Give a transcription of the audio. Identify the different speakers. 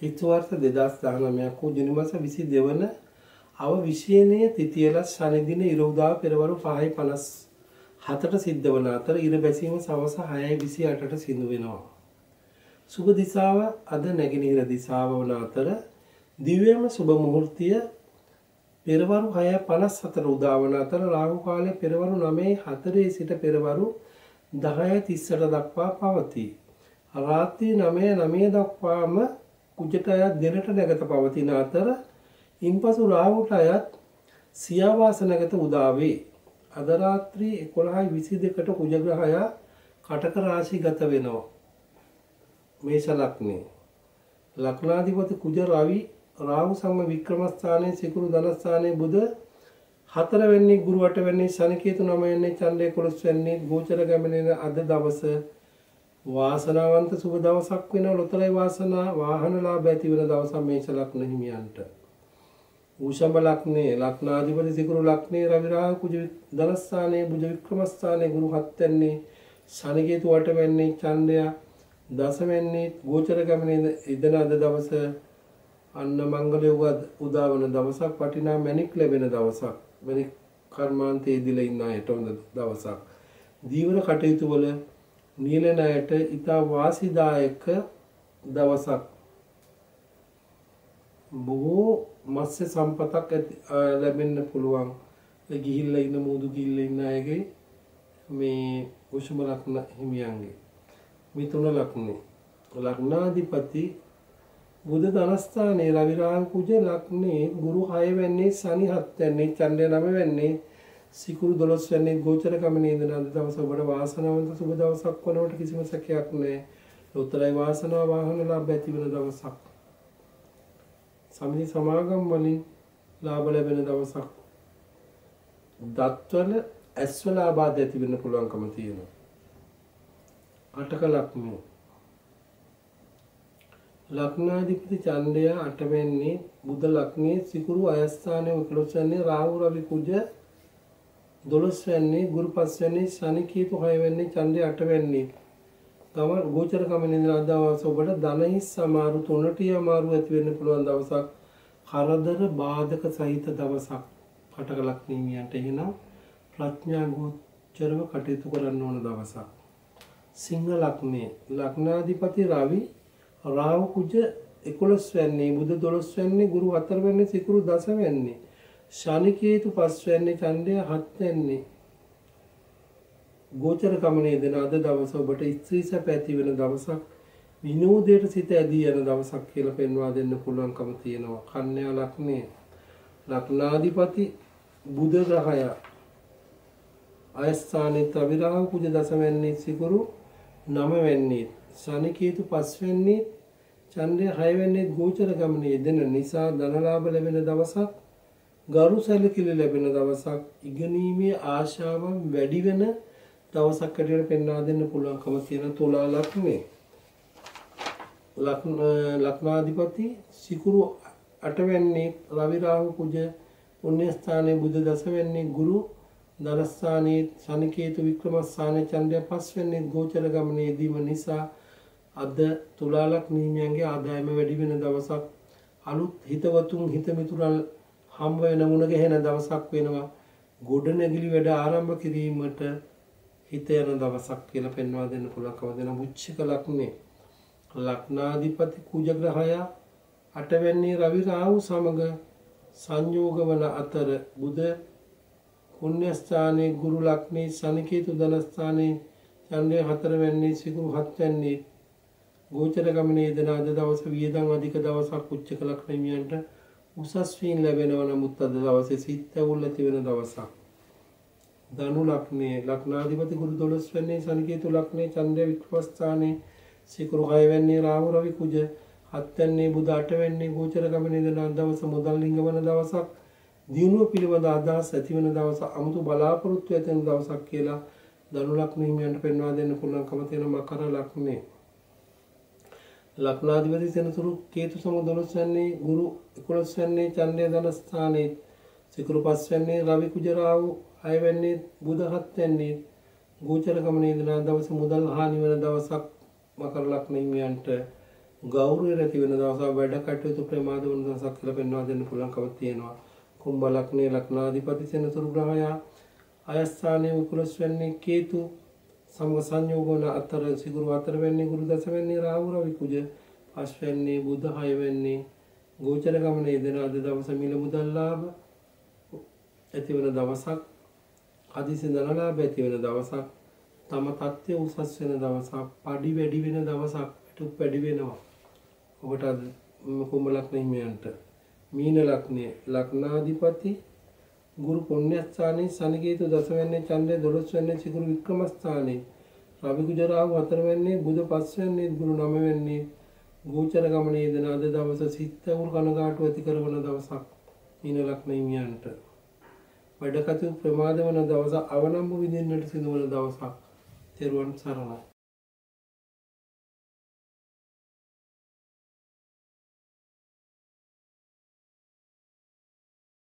Speaker 1: හිතුවර්ෂ 2019ක් වූ ජුනි මාස 22 වන අව 20 තිතියලත් ශනි දින ඉරෝදා පෙරවරු 5:57ට සිද්ධ වන අතර ඉර බැසීම සවස 6:28ට සිදු වෙනවා. සුබ දිසාව අද නැගෙනහිර දිසාව වන අතර දිව්‍යම සුබ මුහුර්තිය පෙරවරු 6:54 උදා වන අතර රාහු කාලය පෙරවරු 9:04 සිට පෙරවරු 10:30ට දක්වා පවතී. රාත්‍රී 9:09 දක්වාම කුජට අයත් දෙනට නැගත පවතින අතර ඉන්පසු රාහුට අයත් සියාවාස නැගත උදා වේ. අද රාත්‍රී 11:22ට කුජග්‍රහයා කටක රාශිගත වෙනවා. මේෂ ලග්නේ. ලග්නාධිපති කුජ රවි රාහු සම්ම වික්‍රමස්ථානයේ සිකුරු ධනස්ථානයේ බුධ හතරවෙනි ගුරු අටවෙනි ශනි කේතු නවවෙනි චන්ද්‍රේ කොළොස් වෙනි ගෝචර ගමනේ අද දවස වාසනාවන්ත සුබ දවසක් වෙන ලොතරයි වාසනා වාහන ලාභ ඇති වෙන දවසක් මේෂ ලග්න හිමියන්ට. ඌෂඹ ලග්නේ ලග්නාධිපති සිකුරු ලග්නේ රවි රාහු කුජ ධනස්ථානයේ බුධ වික්‍රමස්ථානයේ ගුරු හත්වෙනි ශනි කේතු අටවෙනි චන්ද්‍රයා දසවෙන්නේ ගෝචර ගමනේ ඉදන අද දවස අන්න මංගල යුග උදාවන දවසක් වටිනා මැණික් ලැබෙන දවසක් මැණික් කර්මාන්තයේ ඉදිලා ඉන්න අයට හොඳ දවසක් දීවර කටයුතු වල නියලන අයට ඊතා වාසිදායක දවසක්. බොහෝ මත්ස්‍ය සම්පතක් ලැබෙන්න පුළුවන්. ගිහිල්ලා ඉන්න මුදු ගිහිල්ලා ඉන්න අයගේ මේ උෂ්ම ලක්න හිමියන්ගේ. මිතුන ලක්නේ. ලග්නාධිපති බුධ ධනස්ථානයේ රවි රාහු කුජ ලග්නේ ගුරු 6 වෙන්නේ සනි 7 වෙන්නේ චන්ද්‍රය 9 වෙන්නේ සිකුරු 12 වෙන්නේ ගෝචර කමනේ ඉඳන අද දවස ඔබට වාසනාවන්ත සුබ දවසක් වනවට කිසිම සැකයක් නැහැ. උත්තරයි වාසනාව වාහන ලාභ ඇති වෙන දවසක්. සමිති සමාගම් වලින් ලාභ ලැබෙන දවසක්. දත්වල ඇස්වල ආබාධ ඇති වෙන්න පුළුවන්කම තියෙනවා. අටක ලක්ෂණ ලක්නාධිපති චන්දය අටවෙන්නේ බුද්ධ ලක්නේ සිකුරු අයස්ථානය උකලොස් වන්නේ රාහු රවි කුජ දොළොස් වෙන්නේ ගුරු පස් වෙන්නේ ශනි කීතු හය වෙන්නේ චන්දය අට වෙන්නේ තම ගෝචර කමනේ අදවස ඔබට ධනහිස් සමාරු තුනටිය අමාරු ඇති වෙන්න පුළුවන් දවසක් කරදර බාධක සහිත දවසක් කටක ලක්නීමියන්ට එහෙනම් ප්‍රඥා ගෝචරව කටයුතු කරන්න ඕන දවසක්. සිංහ ලක්නේ ලක්නාධිපති රවි රාහු කුජ 11 වෙන්නේ බුධ 12 වෙන්නේ ගුරු 4 වෙන්නේ සිකුරු 10 වෙන්නේ ශනි කේතු 5 වෙන්නේ ඡන්දය 7 වෙන්නේ ගෝචර කමනේ දෙන අද දවස ඔබට ස්ත්‍රී සැප ඇති වෙන දවසක් විනෝදයට සිත ඇදී යන දවසක් කියලා පෙන්වා දෙන්න පුළුවන්කම තියෙනවා. කන්‍යා ලක්නේ ලක්නාධිපති බුධ ග්‍රහය. අයස්ථානයේ තවිරාහු කුජ දසවැන්නේ සිකුරු නම වෙන්නේ ශනි කේතු පස් වෙන්නේ චන්ද්‍රය හය වෙන්නේ ගෝචර ගමනේ යෙදෙන නිසා ධනලාභ ලැබෙන දවසක් ගරු සැලකිලි ලැබෙන දවසක් ඉගෙනීමේ ආශාවන් වැඩි වෙන දවසක් හැටියට පෙන්වා දෙන්න පුළුවන්කම තියෙන තුලා ලක්නේ. ලක්නාධිපති සිකුරු අටවැන්නේ රවි රාහු කුජ පුණ්‍ය ස්ථානයේ බුද්ධ දසවැන්නේ ගුරු දරස්ථානයේ ශනිකේතු වික්‍රමස්ථානයේ චන්ද්‍රය පස්වෙනි ගෝචර ගමනේ යෙදීම නිසා අද තුලාලක් නීමියන්ගේ ආදායම වැඩි වෙන දවසක් අලුත් හිතවතුන් හිතමිතුරන් හම් වෙන මුණ ගැහෙන දවසක් වෙනවා. ගොඩනැගිලි වැඩ ආරම්භ කිරීමට හිත යන දවසක් කියලා පෙන්වා දෙන්න පුළුවන්කම දෙන මුච්චික ලක්නේ ලක්නාධිපති කුජ ග්‍රහය අටවැන්නේ රවි රාහු සමග සංයෝග වන අතර බුධ පුණ්‍යස්ථානයේ ගුරු ලක්නේ සනිකේතු ධනස්ථානයේ චන්ද්‍රය හතරවැන්නේ සිකුරු හත්වැන්නේ ගෝචර ගමනේ යෙදෙන අද දවස වියදම් අධික දවසක් උච්චක ලක්ෂණමියන්ට උසස් වීම ලැබෙනවා නමුත් අද දවසේ සිත් ඇවුල් ඇති වෙන දවසක්. ධනු ලක්නේ ලක්නාධිපති ගුරු 12 වෙන්නේ සනිකේතු ලක්නේ චන්ද්‍රය වික්‍රමස්ථානයේ සිකුරු 6 වෙන්නේ රාහු රවි කුජ හත් වෙන්නේ බුධ අට වෙන්නේ ගෝචර ගමනේ යෙදෙන දවස මුදල් ලිංගවන දවසක්. දියුණුව පිළිබඳ අදහස් ඇතිවන දවස අමුතු බලාපොරොත්තු ඇතිවන දවසක් කියලා දනු ලක්න හිමියන්ට පෙන්වා දෙන්න පුළුවන්කම තියෙන මකර ලක්නේ. ලක්නාධිපති සෙනසුරු කේතු සම 12 වෙන්නේ ගුරු 11 වෙන්නේ චන්ද්‍රය ධන ස්ථානයේ සිකුරු 5 වෙන්නේ රවි කුජරාවු 6 වෙන්නේ බුධ 7 වෙන්නේ ගෝචර ගමනේ ඉඳලා දවස මුදල් හානි වෙන දවසක් මකර ලක්න හිමියන්ට ගෞරවය නැති වෙන දවසක් වැඩ කටයුතු ප්‍රමාද වන දවසක් කියලා පෙන්වා දෙන්න පුළුවන්කම තියෙනවා. කුම්භ ලග්නේ ලග්නාධිපති සෙනසුරු ග්‍රහයා අයස්ථානයේ විකුලස් වෙන්නේ කේතු සමග සංයෝගවන අතර සිගුරු අතර වෙන්නේ ගුරු දස වෙන්නේ රාහු රවි කුජ පස් වෙන්නේ බුධ හය වෙන්නේ ගෝචර ගමනේ දෙන අද දවස මිල මුදල් ලාභ ඇති වෙන දවසක් හදිසි ධනලාභ ඇති වෙන දවසක් තම තත්ත්වය උසස් වෙන දවසක් පඩි වැඩි වෙන දවසක් පිටුප් වැඩි වෙනවා. ඔබට අද කුම්භ ලග්න හිමියන්ට? මීන ලග්නය ලග්නාධිපති ගුරු පුණ්‍යස්ථානයේ සනිකේතු දසවැන්නේ චන්ද්‍රය දොළොස් වෙන්නේ සිකුරු වික්‍රමස්ථානයේ රවි කුජ රාහු හතර වෙන්නේ බුධ පස් වෙන්නේ ගුරු නව වෙන්නේ ගෝචර ගමනේ යෙදෙන අද දවස සිත් උල් කනගාටු ඇති කරන දවසක්. මීන ලග්න හිමියන්ට. වැඩ කටයුතු ප්‍රමාද වන දවස අවනම්බු විඳින්නට සිදුවන දවසක්. තෙරුවන් සරණයි.